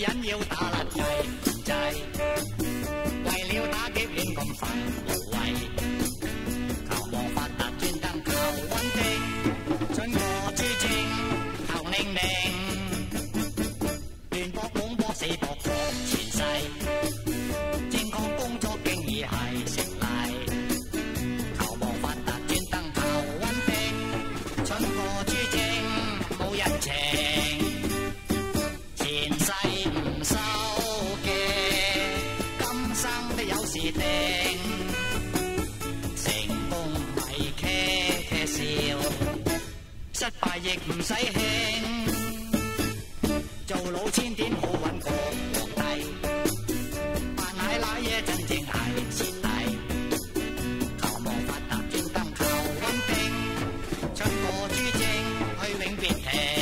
人要打甩计，计为了打劫骗咁费，无谓求望发达专登求稳定，想我知青求宁宁。都有時定。成功咪茄茄笑，失敗亦唔使興。做老千點好揾個皇帝，扮奶奶嘢真正係蝕底。求望發達專登求穩定，出個豬精去永別停。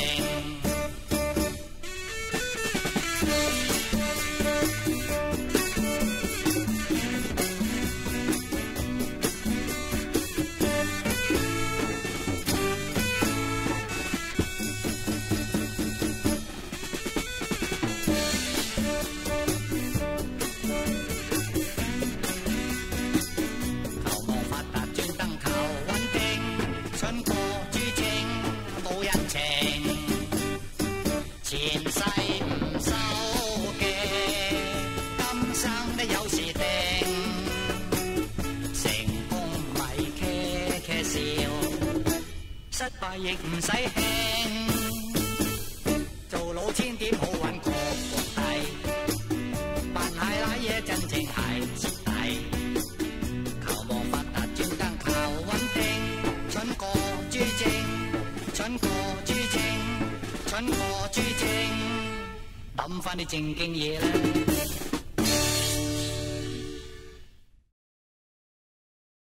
情，前世唔收嘅，今生都有时定，成功咪茄茄笑，失败亦唔使興，做老千点好蠢過豬精，抌翻啲正经嘢啦。